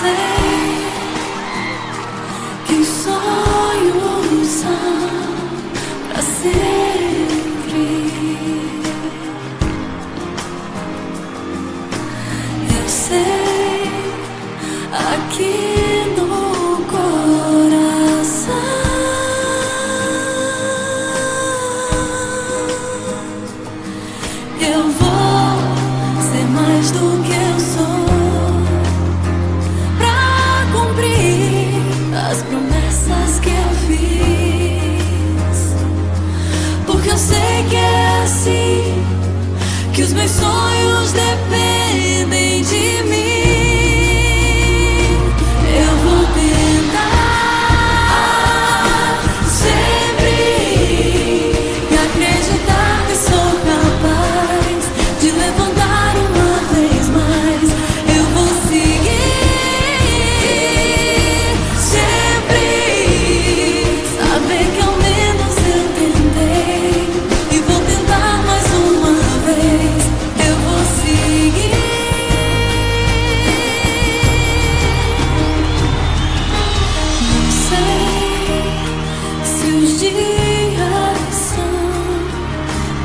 sei que os são pra sempre. Eu sei aqui. que eu fiz, porque eu sei que é.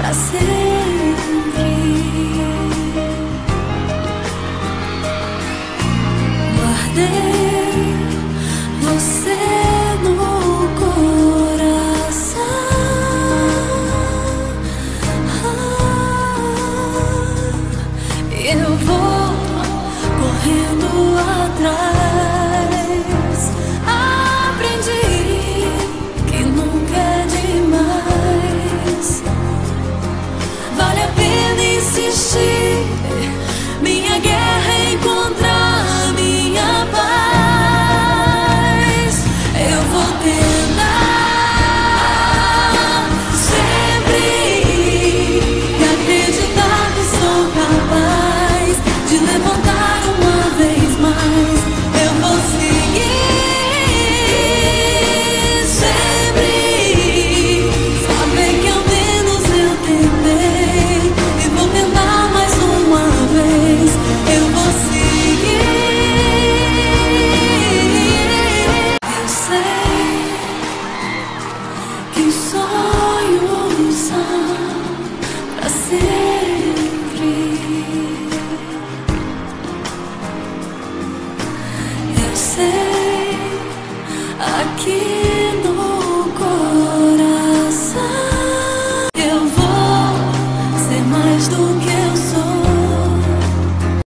pra sempre. Guardei. sonhos são pra ser.